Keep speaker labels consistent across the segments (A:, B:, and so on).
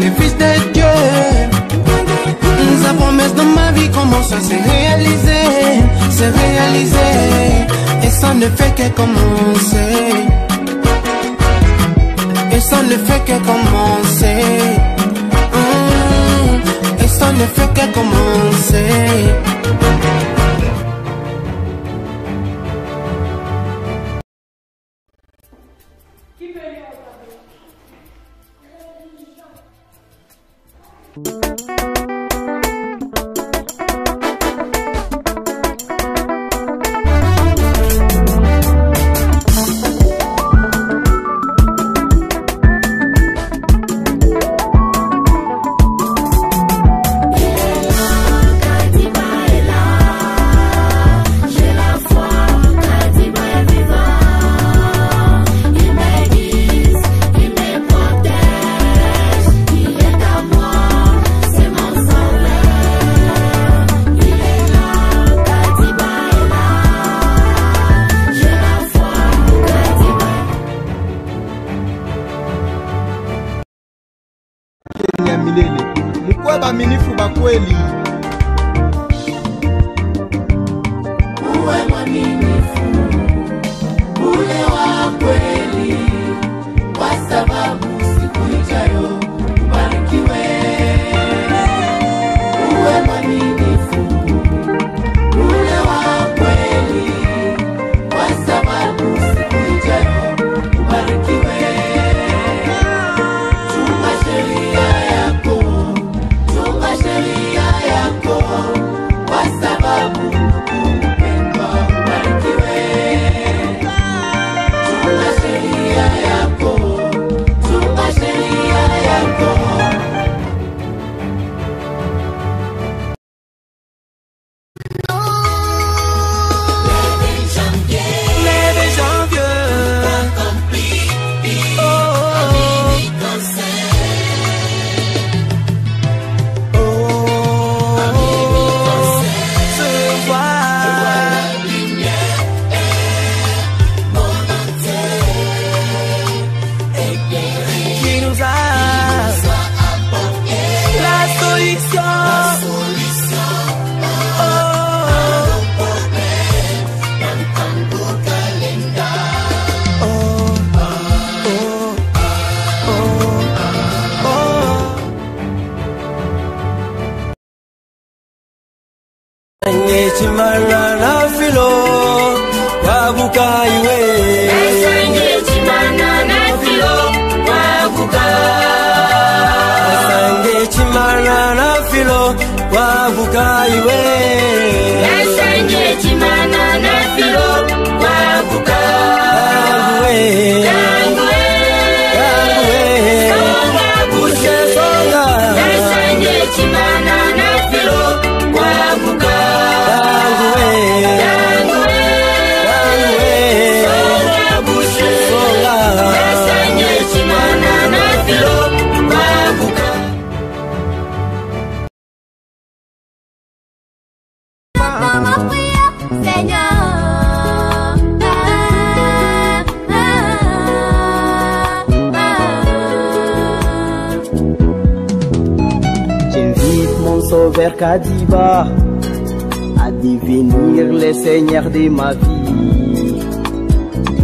A: Les fils de Dieu. Sa promesse dans ma vie commence à se réaliser, se réaliser. Et ça ne fait que commencer. Et ça ne fait que commencer. Mmh. Et ça ne fait que commencer. Música aminifu bakweli sabucaio Kadiba à devenir le seigneur de ma vie,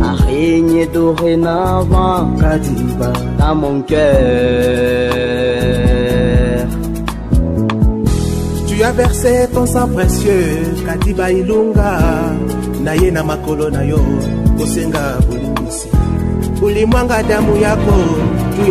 A: à régner dorénavant Kadiba dans mon cœur. Tu as versé ton sang précieux, Kadiba Ilunga, naye na makolo na yo, kosenga bolimisi. Ulimwanga
B: damu yako, tu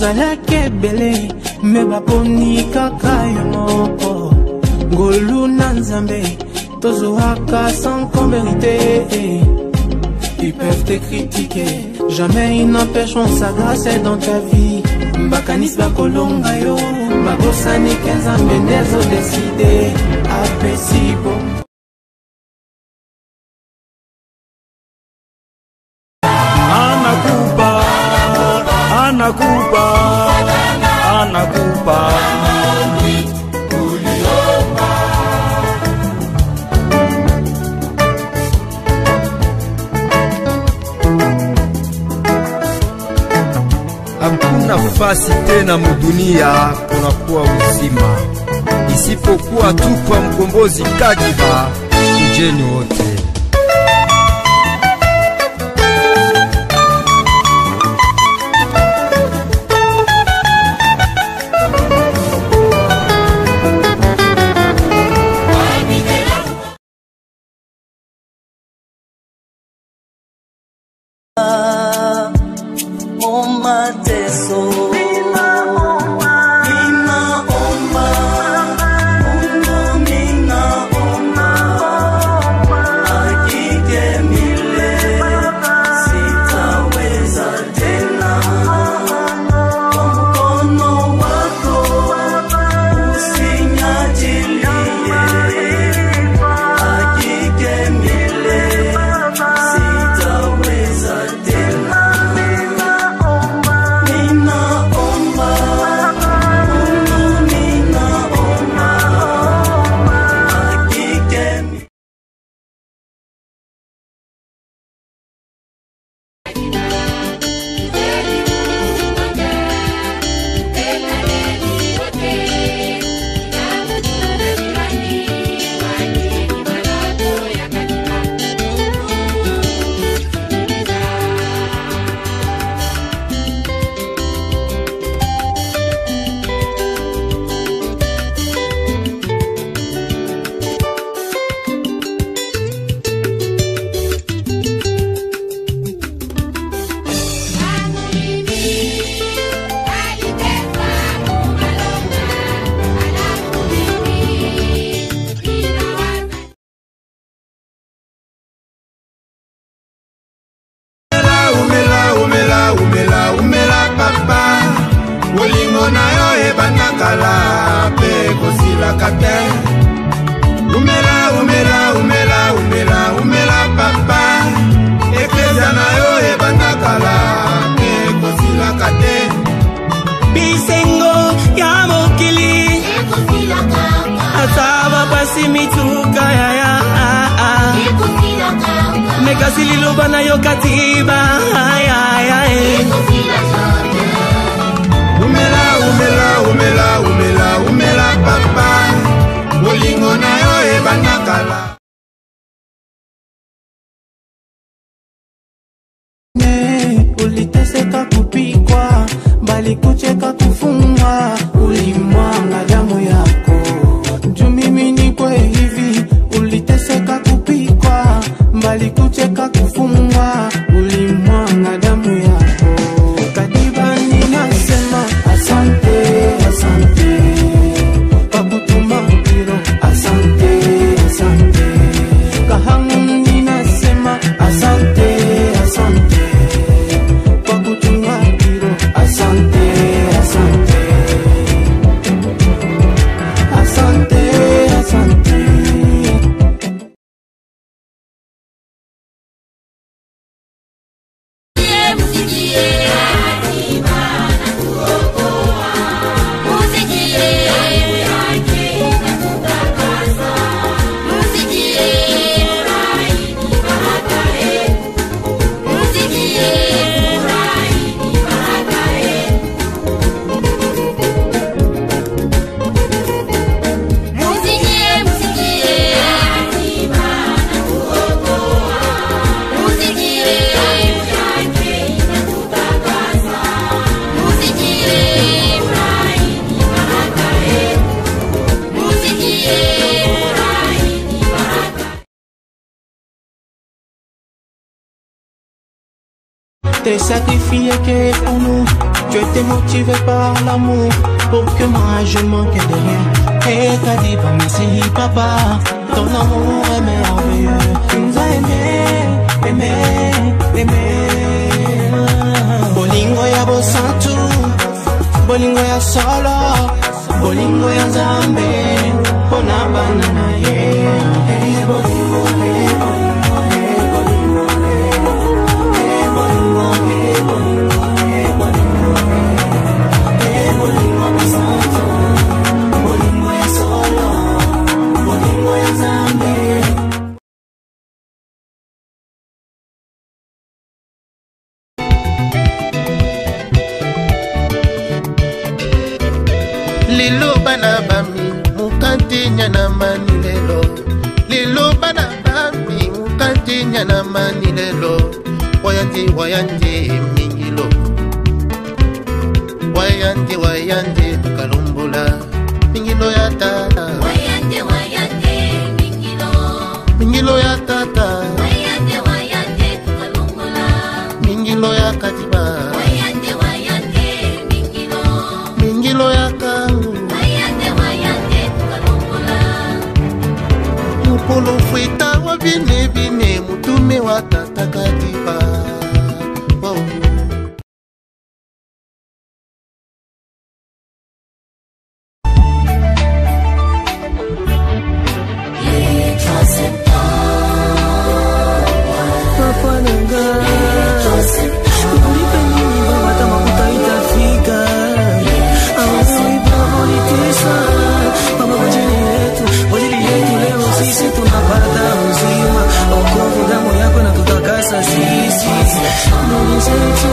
A: bazalaki ebele me baponi kaka yo moko ngolu na nzambe tozwaka sans combérité Ils peuvent te critiquer jamais ils n'empêcheront sa grâce dans ta vie bakanisi bakolonga yo bakosani
B: ke nzambe nde ezodeside apesi bongo uliompa
A: hakuna fasi tena mudunia kunakuwa uzima isipokuwa tu kwa mkombozi Kajiba. ujeni wote. bisengo ya mokili ata bapasi mituka yaya mekasi liloba nayoka tiba e.
C: umela umela umela umela umela papa bolingo na yo ebanda kala
B: sacrifié que pour nous. Tu étais motivé par l'amour pour que moi je manquais
A: de rien. Et t'as dit pas merci papa, ton amour est merveilleux. Tu nous as aimés, aimés, aimés. Bolingo ya bosantu, bolingo ya solo, bolingo ya zambe, pona banana emingilo wayande wayande kalumbula mingilo ya tata wayande wayande mingilo mingilo ya tata wayande wayande kalumbula mingilo ya katiba wayande wayande mingilo mingilo ya kangu wayande wayande kalumbula mukulu fuita wabine
B: bine bine mutume wa tata katiba
A: into